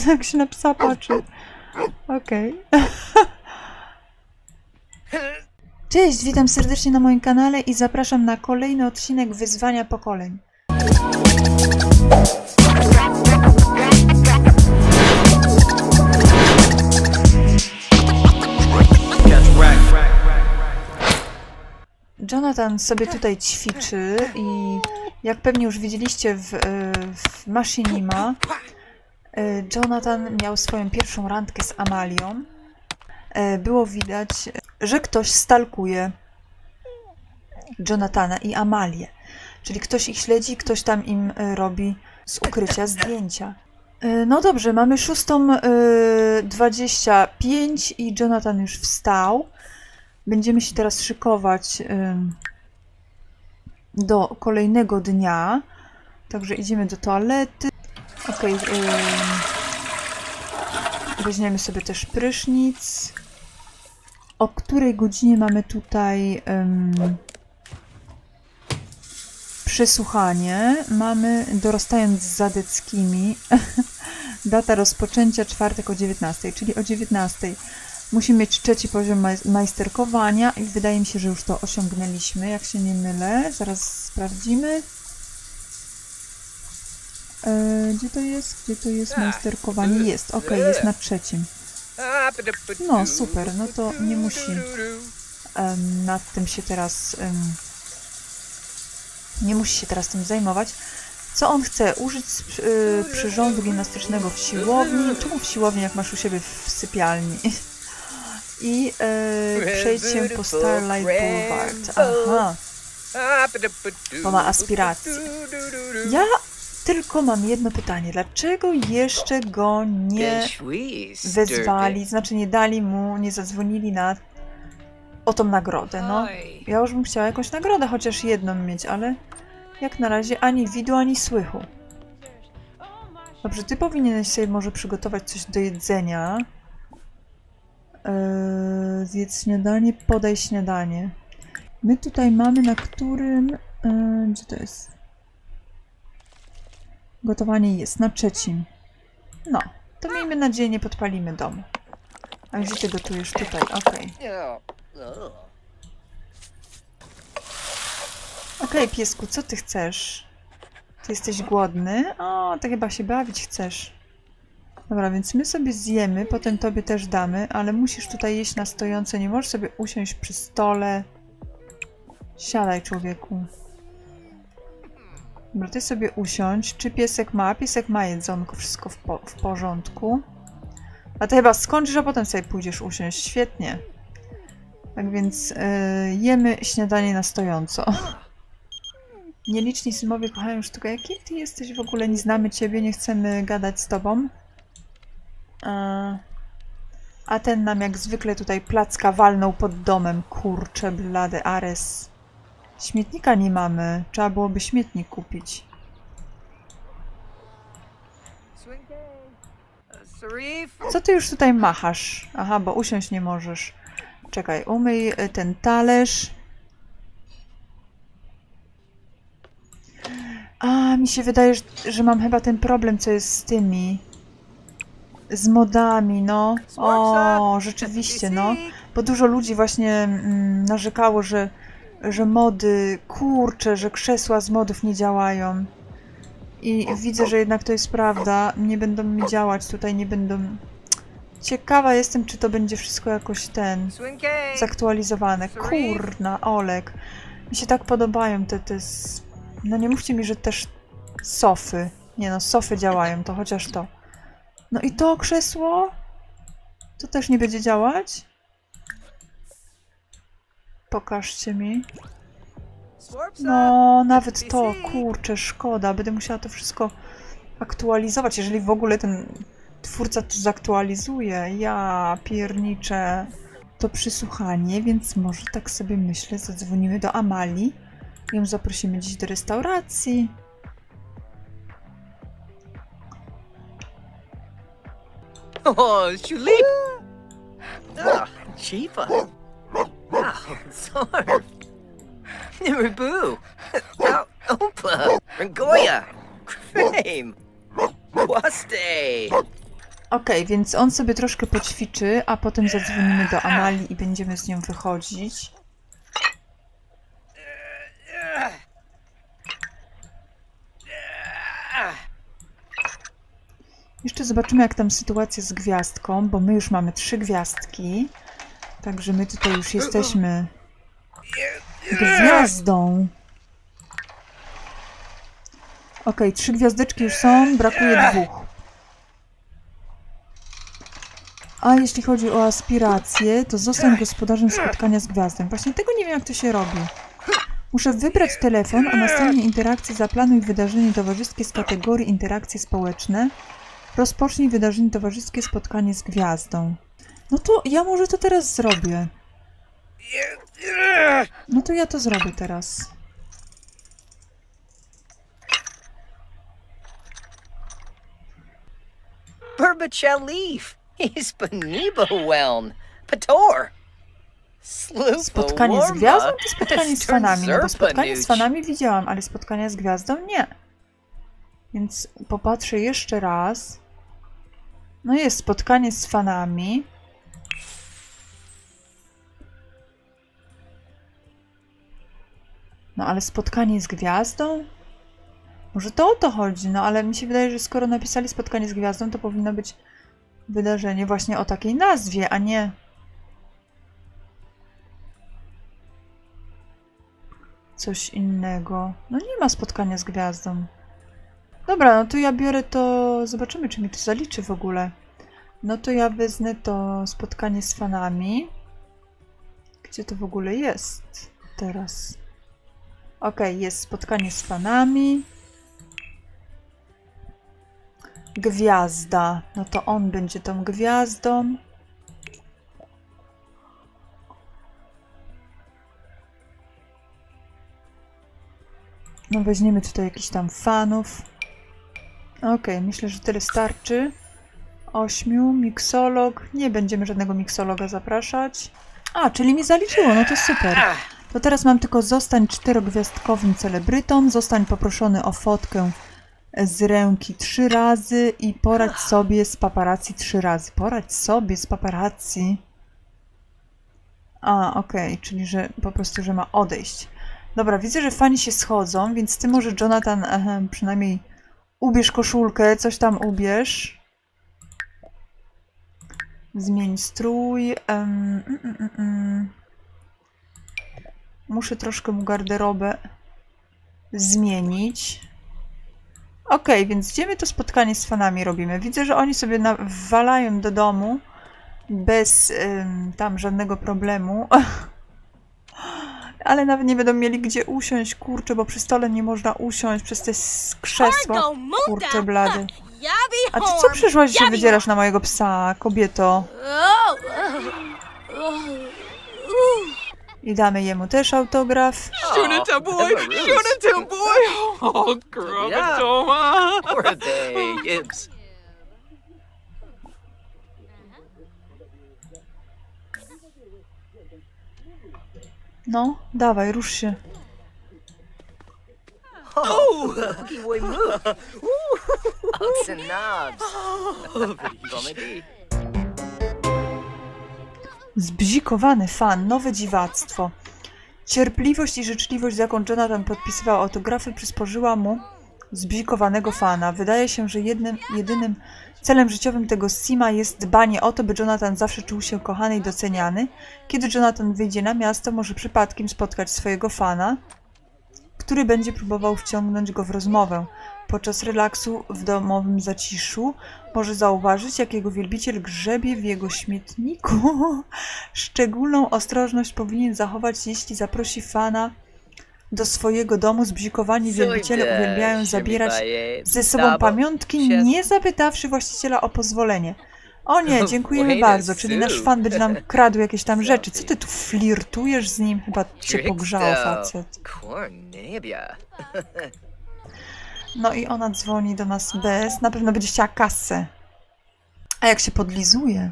Jak się na psa patrzy. Okej. Cześć, witam serdecznie na moim kanale i zapraszam na kolejny odcinek Wyzwania Pokoleń. Jonathan sobie tutaj ćwiczy i jak pewnie już widzieliście w, e, w Machinima, Jonathan miał swoją pierwszą randkę z Amalią. E, Było widać, że ktoś stalkuje Jonathana i Amalię. Czyli ktoś ich śledzi, ktoś tam im e, robi z ukrycia zdjęcia. E, No dobrze, mamy szóstą e, 25 i Jonathan już wstał. Będziemy się teraz szykować do kolejnego dnia. Także idziemy do toalety. Ok. Ym, weźmiemy sobie też prysznic. O której godzinie mamy tutaj ym, przesłuchanie? Mamy dorastając z Zadeckimi. Data rozpoczęcia czwartek o 19, czyli o 19. Musimy mieć trzeci poziom maj- majsterkowania i wydaje mi się, że już to osiągnęliśmy, jak się nie mylę. Zaraz sprawdzimy. E, gdzie to jest? Gdzie to jest majsterkowanie? Jest, ok, jest na trzecim. No super, no to nie musi Em, nad tym się teraz... em, nie musi się teraz tym zajmować. Co on chce? Użyć y, przyrządu gimnastycznego w siłowni. Czemu w siłowni, jak masz u siebie w sypialni? I e, przejdź się po Starlight Boulevard. Aha. Bo ma aspiracje. Ja tylko mam jedno pytanie. Dlaczego jeszcze go nie wezwali, znaczy nie dali mu, nie zadzwonili na o tą nagrodę, no? Ja już bym chciała jakąś nagrodę, chociaż jedną mieć, ale jak na razie ani widu, ani słychu. Dobrze, ty powinieneś sobie może przygotować coś do jedzenia. Eee, zjedz śniadanie, podaj śniadanie. My tutaj mamy na którym... Eee, gdzie to jest? Gotowanie jest na trzecim. No, to miejmy nadzieję, nie podpalimy domu. A gdzie ty gotujesz? Tutaj, okej. Okej, piesku, co ty chcesz? Ty jesteś głodny? O, to chyba się bawić chcesz. Dobra, więc my sobie zjemy, potem tobie też damy, ale musisz tutaj jeść na stojąco, nie możesz sobie usiąść przy stole. Siadaj, człowieku. Dobra, ty sobie usiądź. Czy piesek ma? Piesek ma jedzonko, wszystko w, po w porządku. A ty chyba skończysz, a potem sobie pójdziesz usiąść. Świetnie. Tak więc yy, jemy śniadanie na stojąco. Nieliczni synowie kochają sztukę. Jaki ty jesteś w ogóle? Nie znamy ciebie, nie chcemy gadać z tobą. A, ten nam jak zwykle tutaj placka walnął pod domem. Kurcze, blady Ares. Śmietnika nie mamy. Trzeba byłoby śmietnik kupić. Co ty już tutaj machasz? Aha, bo usiąść nie możesz. Czekaj, umyj y, ten talerz. A, mi się wydaje, że, mam chyba ten problem, co jest z tymi. Z modami, no. O, rzeczywiście, no. Bo dużo ludzi właśnie mm, narzekało, że, że mody, kurczę, że krzesła z modów nie działają. I widzę, że jednak to jest prawda. Nie będą mi działać tutaj, nie będą... Ciekawa jestem, czy to będzie wszystko jakoś ten... zaktualizowane. Kurna, Olek. Mi się tak podobają te, te... No nie mówcie mi, że też sofy. Nie no, sofy działają, to chociaż to. No i to krzesło? To też nie będzie działać? Pokażcie mi. No, nawet to, kurczę, szkoda. Będę musiała to wszystko aktualizować, jeżeli w ogóle ten twórca to zaktualizuje. Ja pierniczę. To przysłuchanie, więc może tak sobie myślę, zadzwonimy do Amalii. Ją zaprosimy dziś do restauracji. Oh, Shulip! Ah, Chifa! Ah, Zorf! Niribu! Ah, Opa! Rangoya! Crame! Waste! Okej, więc on sobie troszkę poćwiczy, a potem zadzwonimy do Amalii i będziemy z nią wychodzić. Jeszcze zobaczymy, jak tam sytuacja z gwiazdką, bo my już mamy trzy gwiazdki. Także my tutaj już jesteśmy gwiazdą. Okej, trzy gwiazdeczki już są, brakuje dwóch. A jeśli chodzi o aspiracje, to zostań gospodarzem spotkania z gwiazdem. Właśnie tego nie wiem, jak to się robi. Muszę wybrać telefon, a następnie interakcję zaplanuj wydarzenie towarzyskie z kategorii interakcje społeczne. Rozpocznij wydarzenie towarzyskie spotkanie z gwiazdą. No to ja może to teraz zrobię. No to ja to zrobię teraz. He's Beniboweln. Pator. Spotkanie z gwiazdą czy spotkanie z fanami? No bo spotkanie z fanami widziałam, ale spotkanie z gwiazdą nie. Więc popatrzę jeszcze raz. No jest spotkanie z fanami. No ale spotkanie z gwiazdą? Może to o to chodzi, no ale mi się wydaje, że skoro napisali spotkanie z gwiazdą, to powinno być wydarzenie właśnie o takiej nazwie, a nie coś innego. No nie ma spotkania z gwiazdą. Dobra, no to ja biorę to... Zobaczymy, czy mi to zaliczy w ogóle. No to ja wezmę to spotkanie z fanami. Gdzie to w ogóle jest teraz? Ok, jest spotkanie z fanami. Gwiazda. No to on będzie tą gwiazdą. No weźmiemy tutaj jakiś tam fanów. Ok, myślę, że tyle starczy. Ośmiu, miksolog. Nie będziemy żadnego miksologa zapraszać. A, czyli mi zaliczyło, no to super. To teraz mam tylko zostań czterogwiazdkowym celebrytą, zostań poproszony o fotkę z ręki trzy razy i poradź sobie z paparazzi trzy razy. Poradź sobie z paparazzi. A, okej, okay, czyli że po prostu, że ma odejść. Dobra, widzę, że fani się schodzą, więc ty może Jonathan aha, przynajmniej ubierz koszulkę, coś tam ubierz. Zmień strój. Um, mm, mm, mm. Muszę troszkę mu garderobę zmienić. Ok, więc gdzie my to spotkanie z fanami robimy? Widzę, że oni sobie walają do domu bez ym, tam żadnego problemu. Ale nawet nie będą mieli gdzie usiąść, kurczę, bo przy stole nie można usiąść przez te krzesła. Kurczę blady. A ty co przyszłaś się wydzierasz na mojego psa, kobieto? I damy jemu też autograf. Shunita boy! Shunita boy! Oh, Grubadoma! Where they, Gibbs? No, dawaj, rusz się. Oh, Oogie boy move. Ups and knobs. Zbzikowany fan, nowe dziwactwo. Cierpliwość i życzliwość, z jaką Jonathan podpisywał autografy, przysporzyła mu zbzikowanego fana. Wydaje się, że jednym, jedynym celem życiowym tego Sima jest dbanie o to, by Jonathan zawsze czuł się kochany i doceniany. Kiedy Jonathan wyjdzie na miasto, może przypadkiem spotkać swojego fana, który będzie próbował wciągnąć go w rozmowę. Podczas relaksu w domowym zaciszu może zauważyć, jak jego wielbiciel grzebie w jego śmietniku. Szczególną ostrożność powinien zachować, jeśli zaprosi fana do swojego domu. Zbzikowani wielbiciele uwielbiają zabierać ze sobą pamiątki, nie zapytawszy właściciela o pozwolenie. O nie, dziękujemy bardzo, czyli nasz fan będzie nam kradł jakieś tam rzeczy. Co ty tu flirtujesz z nim? Chyba cię pogrzało facet. No i ona dzwoni do nas bez. Na pewno będzie chciała kasę. A jak się podlizuje?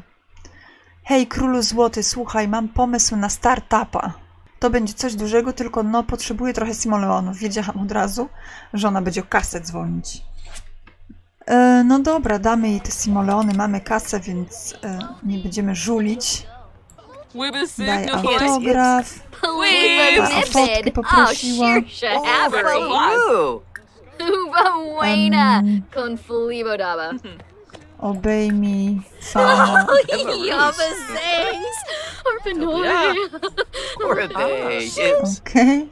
Hej, królu złoty, słuchaj, mam pomysł na startupa. To będzie coś dużego, tylko no, potrzebuję trochę simoleonów. Wiedziałam od razu, że ona będzie o kasę dzwonić. E, no dobra, damy jej te simoleony, mamy kasę, więc e, nie będziemy żulić. Daj autograf. Please, A, o fotkę Nibbid. Oh, poprosiła. sure, Wayna. Em, Con Fulibo Daba. obejmij fana. Yabba Zangs. Arpanoy. Yeah. Or a they? It's Okej.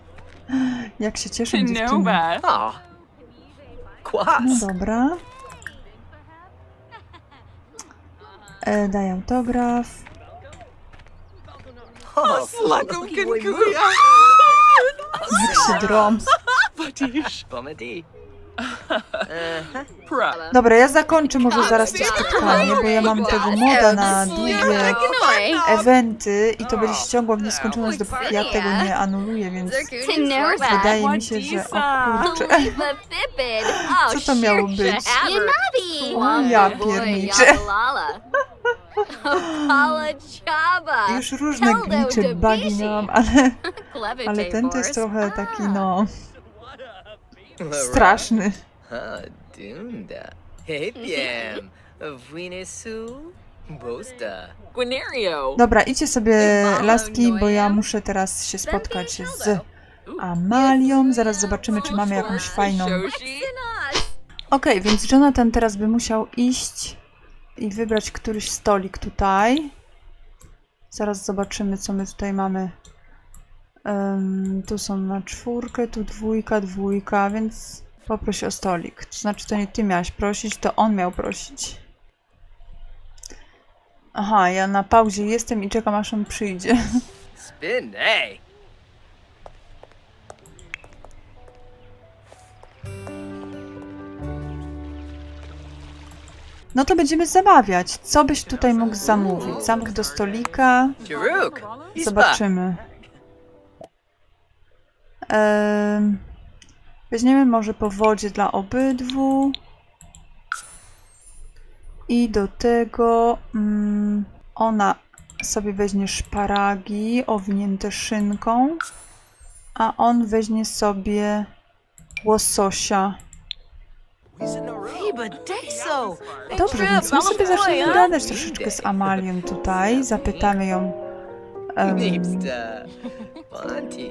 Jak się know dziewczyny. bad. ah, No quas. dobra. E, daj autograf. Oh, can move. kuya. Jak się drą. Patish. Dobra, ja zakończę może zaraz to spotkanie, bo ja mam tego moda na długie eventy i to będzie się ciągło w nieskończoność, dopóki ja tego nie anuluję, więc wydaje mi się, że o kurczę. Co to miało być? Ja pierniczę. Już różne glicze bugi miałam, ale, ale ten to jest trochę taki no straszny. Dunda. Hey, bien. Vuinesu. Bosta. Guinario. Dobra, idźcie sobie laski, bo ja muszę teraz się spotkać z Amalią. Zaraz zobaczymy, czy mamy jakąś fajną. Okej, więc Jonathan teraz by musiał iść i wybrać któryś stolik tutaj. Zaraz zobaczymy, co my tutaj mamy. Tu są na czwórkę, tu dwójka, dwójka, więc poproś o stolik. To znaczy, to nie ty miałaś prosić, to on miał prosić. Aha, ja na pauzie jestem i czekam, aż on przyjdzie. Spin. No to będziemy zamawiać. Co byś tutaj mógł zamówić? Zamów do stolika. Zobaczymy. Em, weźmiemy może po wodzie dla obydwu. I do tego mm, ona sobie weźmie szparagi owinięte szynką, a on weźmie sobie łososia. Dobrze, więc my sobie zaczniemy gadać troszeczkę z Amalią tutaj. Zapytamy ją.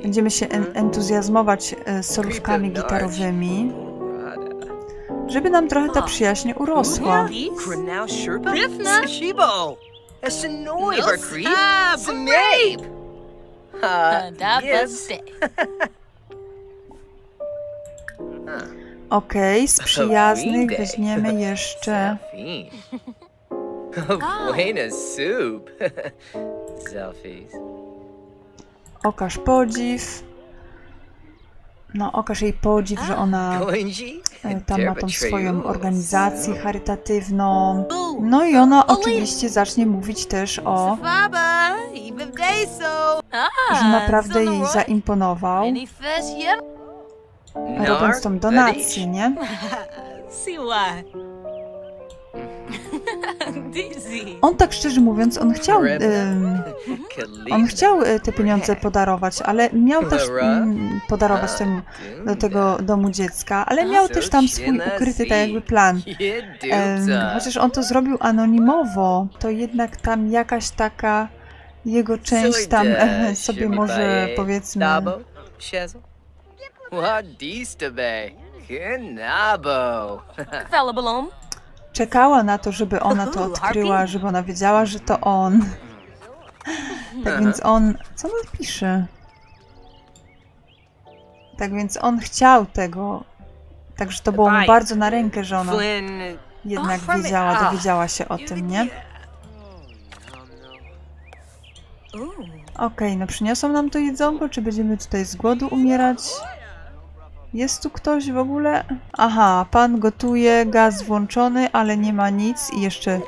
Będziemy się en- entuzjazmować e, solówkami gitarowymi, żeby nam trochę ta przyjaźń urosła. Ah. Okej, z przyjaznych weźmiemy jeszcze... Oh, buena soup. Selfies. Okaż podziw. No, okaż jej podziw, że ona e, tam ma tą swoją organizację charytatywną. No i ona oczywiście zacznie mówić też o, so. że naprawdę jej zaimponował, robiąc tą donację, nie? On tak szczerze mówiąc, on chciał... On chciał e, te pieniądze podarować, ale miał też mm, podarować temu, do tego domu dziecka, ale miał też tam swój ukryty tak jakby plan. Chociaż on to zrobił anonimowo, to jednak tam jakaś taka jego część tam sobie może powiedzmy czekała na to, żeby ona to odkryła, żeby ona wiedziała, że to on. Tak więc on... Co on pisze? Tak więc on chciał tego. Także to było mu bardzo na rękę, że ona jednak wiedziała, dowiedziała się o tym, nie? Okej, no przyniosą nam to jedzonko, czy będziemy tutaj z głodu umierać? Jest tu ktoś w ogóle? Aha, pan gotuje, gaz włączony, ale nie ma nic i jeszcze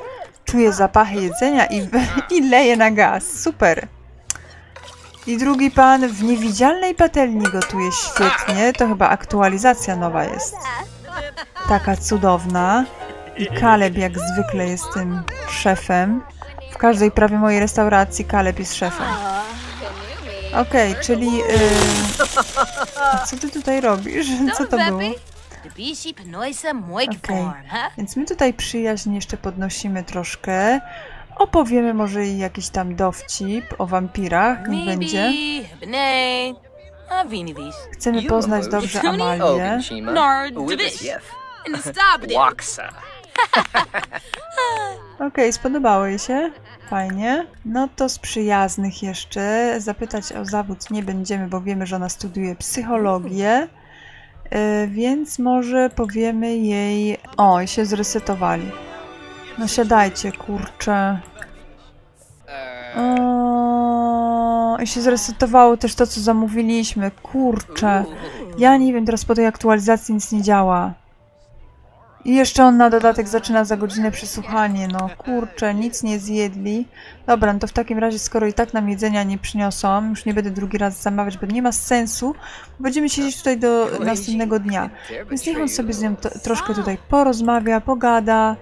czuje zapachy jedzenia i, i leje na gaz. Super. I drugi pan w niewidzialnej patelni gotuje świetnie. To chyba aktualizacja nowa jest. Taka cudowna. I Kaleb jak zwykle jest tym szefem. W każdej prawie mojej restauracji Kaleb jest szefem. Okej, czyli... Yy... a Co ty tutaj robisz? Co to było? Huh? Więc my tutaj przyjaźń jeszcze podnosimy troszkę. Opowiemy może i jakiś tam dowcip o wampirach, niech będzie. Chcemy poznać dobrze Amalię. Okej, spodobało jej się. Fajnie. No to z przyjaznych jeszcze. Zapytać o zawód nie będziemy, bo wiemy, że ona studiuje psychologię. E, więc może powiemy jej... O, się zresetowali. No siadajcie, kurczę. I się zresetowało też to, co zamówiliśmy. Kurczę. Ja nie wiem, teraz po tej aktualizacji nic nie działa. I jeszcze on na dodatek zaczyna za godzinę przesłuchanie. No kurczę, nic nie zjedli. Dobra, no to w takim razie, skoro i tak nam jedzenia nie przyniosą, już nie będę drugi raz zamawiać, bo nie ma sensu. Będziemy siedzieć tutaj do następnego dnia. Więc niech on sobie z nią troszkę tutaj porozmawia, pogada.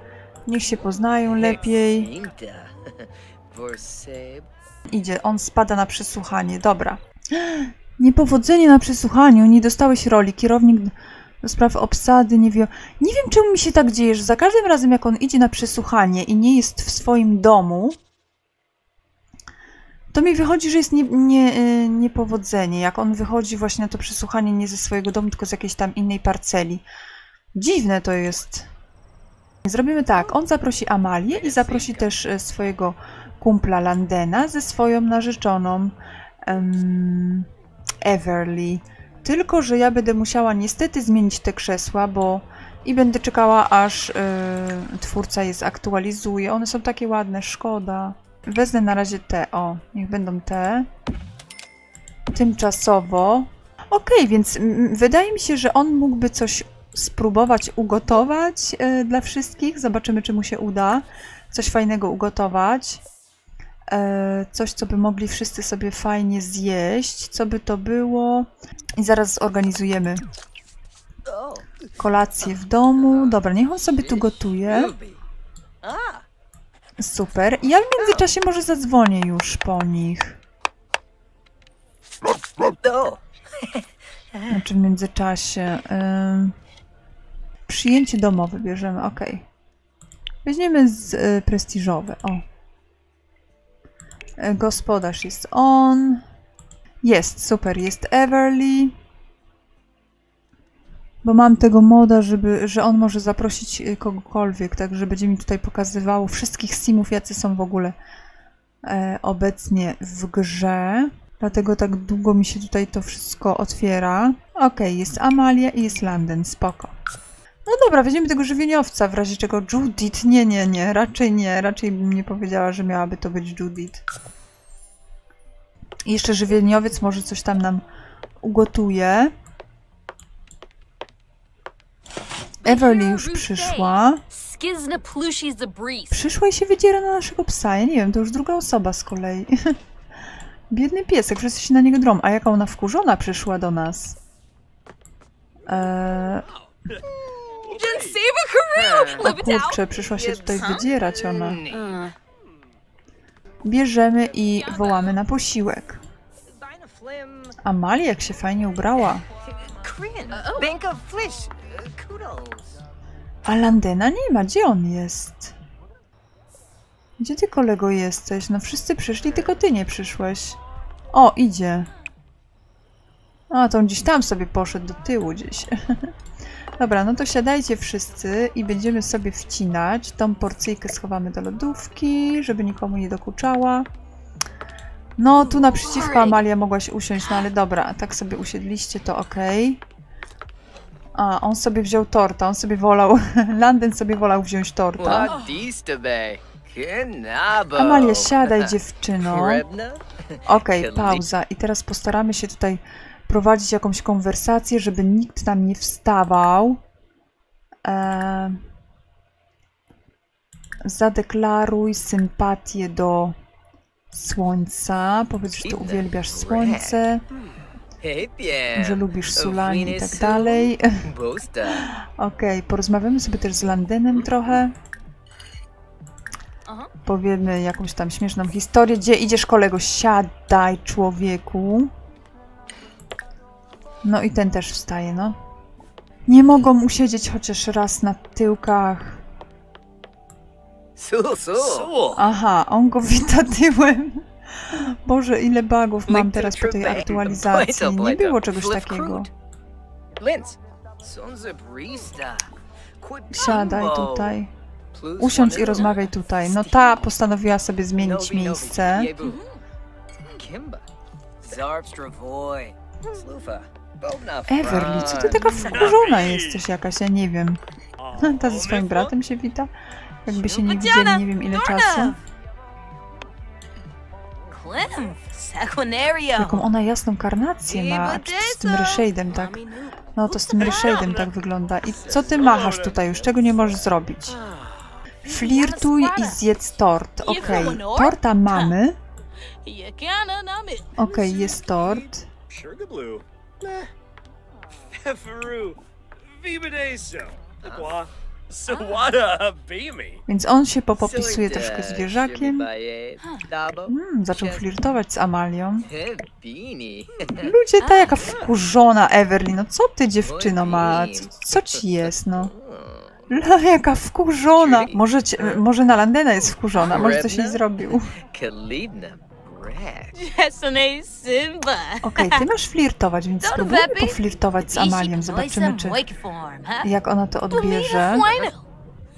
Niech się poznają lepiej. Idzie, on spada na przesłuchanie. Dobra. Niepowodzenie na przesłuchaniu. Nie dostałeś roli. Kierownik do spraw obsady nie wie. Nie wiem, czemu mi się tak dzieje, że za każdym razem, jak on idzie na przesłuchanie i nie jest w swoim domu, to mi wychodzi, że jest nie, nie, y, niepowodzenie. Jak on wychodzi właśnie na to przesłuchanie nie ze swojego domu, tylko z jakiejś tam innej parceli. Dziwne to jest. Zrobimy tak. On zaprosi Amalię i zaprosi też e, swojego kumpla Landena ze swoją narzeczoną em, Everly. Tylko, że ja będę musiała niestety zmienić te krzesła, bo i będę czekała, aż y, twórca je zaktualizuje. One są takie ładne, szkoda. Wezmę na razie te, o, niech będą te. Tymczasowo. Okej, więc wydaje mi się, że on mógłby coś spróbować ugotować y, dla wszystkich. Zobaczymy, czy mu się uda. Coś fajnego ugotować. E, coś, co by mogli wszyscy sobie fajnie zjeść. Co by to było? I zaraz zorganizujemy kolację w domu. Dobra, niech on sobie tu gotuje. Super. Ja w międzyczasie może zadzwonię już po nich. Znaczy w międzyczasie. Ym, przyjęcie domowe bierzemy, ok. Weźmiemy z y, prestiżowe. O. Y, Gospodarz jest on. Jest, super, jest Everly. Bo mam tego moda, żeby, że on może zaprosić y, kogokolwiek, także będzie mi tutaj pokazywało wszystkich simów, jacy są w ogóle e, obecnie w grze. Dlatego tak długo mi się tutaj to wszystko otwiera. Okej, jest Amalia i jest London, spoko. No dobra, weźmiemy tego żywieniowca, w razie czego Judith. Nie, nie, nie, raczej nie. Raczej bym nie powiedziała, że miałaby to być Judith. I jeszcze żywieniowiec może coś tam nam ugotuje. Everly już przyszła. Przyszła i się wydziera na naszego psa. Ja nie wiem, to już druga osoba z kolei. Biedny piesek, wszyscy się na niego drą. A jaka ona wkurzona przyszła do nas. Eee, Save a career. o kurczę, przyszła się tutaj wydzierać ona. Uh, Bierzemy i wołamy na posiłek. Amalia jak się fajnie ubrała. Kudos. A Landena nie ma, gdzie on jest? Gdzie ty kolego jesteś? No wszyscy przyszli, tylko ty nie przyszłeś. O, idzie. A, to on gdzieś tam sobie poszedł, do tyłu gdzieś. Dobra, no to siadajcie wszyscy i będziemy sobie wcinać. Tą porcyjkę schowamy do lodówki, żeby nikomu nie dokuczała. No, tu naprzeciwko Amalia mogłaś usiąść, no ale dobra, tak sobie usiedliście, to okej. A, on sobie wziął torta, on sobie wolał, Londyn sobie wolał wziąć torta. Amalia, siadaj dziewczyno. Okej, Kelly. pauza. I teraz postaramy się tutaj prowadzić jakąś konwersację, żeby nikt nam nie wstawał. Eee, zadeklaruj sympatię do słońca. Powiedz, że ty uwielbiasz słońce, bien. że lubisz Sulani i tak dalej. Okej, porozmawiamy sobie też z Landenem trochę. Powiemy jakąś tam śmieszną historię. Gdzie idziesz, kolego? Siadaj, człowieku. No i ten też wstaje, no. Nie mogą usiedzieć chociaż raz na tyłkach. Aha, on go wita tyłem. Boże, ile bugów mam teraz po tej aktualizacji. Nie było czegoś takiego. Siadaj tutaj. Usiądź i rozmawiaj tutaj. No ta postanowiła sobie zmienić miejsce. Kimba. Zarpstravoy. Slufa. Everly, co ty taka wkurzona jesteś jakaś? Ja nie wiem. Ta ze swoim bratem się wita? Jakby się nie widzieli nie wiem ile czasu. Jaką ona jasną karnację ma. Czy to z tym reshade'em tak? No to z tym reshade'em tak wygląda. I co ty machasz tutaj już? Czego nie możesz zrobić? Flirtuj i zjedz tort. Okej, torta mamy. Okej, jest tort. Qua. Sawada Beamy. Więc on się popopisuje troszkę zwierzakiem. Dabo. Mm, zaczął flirtować z Amalią. Ludzie, ta jaka wkurzona Everly. No co ty dziewczyno ma? Co, co ci jest, no? La, jaka wkurzona. Może, może na Landena jest wkurzona. Może coś jej zrobił. Okej, ty masz flirtować, więc spróbujmy poflirtować z Amalią. Zobaczymy, czy jak ona to odbierze.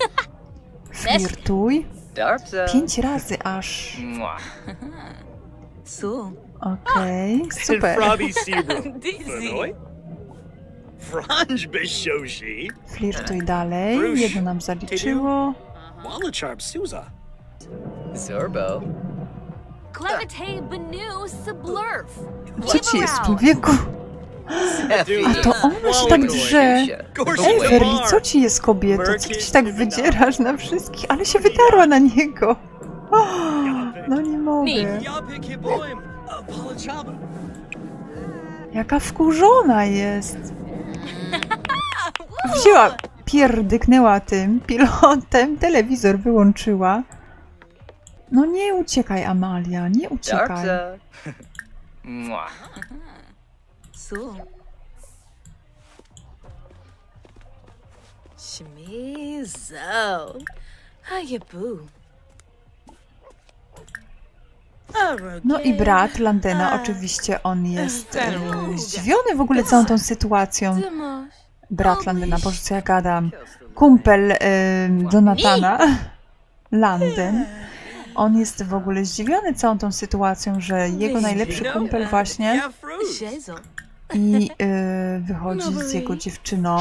Flirtuj. Pięć razy aż. Okej, super. Franj Bishoshi. Flirtuj dalej. Jedno nam zaliczyło. Zorbo. Clemente Benu Sublurf. Co ci jest, człowieku? Effie. To ona się tak drze. Everly, co ci jest kobieto? Co ty się tak wydzierasz na wszystkich? Ale się wydarła na niego. No nie mogę. Jaka wkurzona jest. Wzięła, pierdyknęła tym pilotem, telewizor wyłączyła. No nie uciekaj, Amalia, nie uciekaj. Su. Shmizo. No i brat Landena, oczywiście on jest e, zdziwiony w ogóle całą tą sytuacją. Brat Landena, Boże, co ja gadam. Kumpel e, Jonathana, Landen. On jest w ogóle zdziwiony całą tą sytuacją, że jego najlepszy kumpel właśnie Shezo. i e, wychodzi z jego dziewczyną.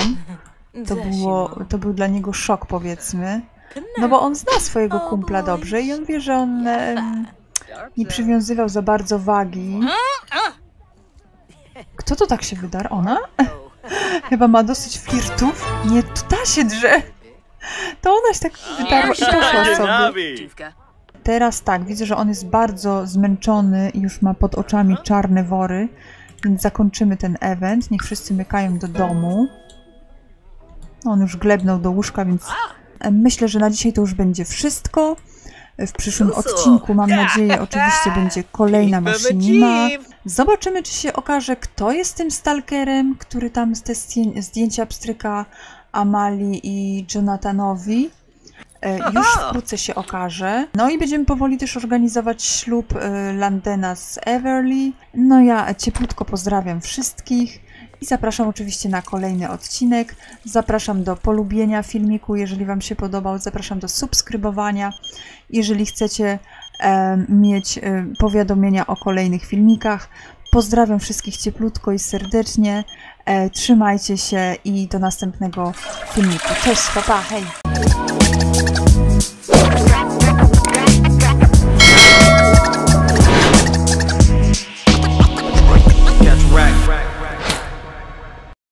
To, było, to był dla niego szok, powiedzmy. No bo on zna swojego kumpla dobrze i on wie, że on em, nie przywiązywał za bardzo wagi. Kto to tak się wydarł? Ona? Chyba ma dosyć flirtów. Nie, to ta się drze. To ona się tak wydarła i poszła sobie. Teraz tak, widzę, że on jest bardzo zmęczony i już ma pod oczami czarne wory, więc zakończymy ten event. Niech wszyscy mykają do domu. On już glebnął do łóżka, więc e, myślę, że na dzisiaj to już będzie wszystko. W przyszłym odcinku, mam nadzieję, oczywiście będzie kolejna maszynima. Zobaczymy, czy się okaże, kto jest tym stalkerem, który tam te zdję- zdjęcia pstryka Amali i Jonathanowi. E, Już wkrótce się okaże. No i będziemy powoli też organizować ślub e, Landena z Everly. No ja cieplutko pozdrawiam wszystkich i zapraszam oczywiście na kolejny odcinek. Zapraszam do polubienia filmiku, jeżeli Wam się podobał. Zapraszam do subskrybowania, jeżeli chcecie e, mieć e, powiadomienia o kolejnych filmikach. Pozdrawiam wszystkich cieplutko i serdecznie. E, trzymajcie się i do następnego filmiku. Cześć, papa, hej! Thanks.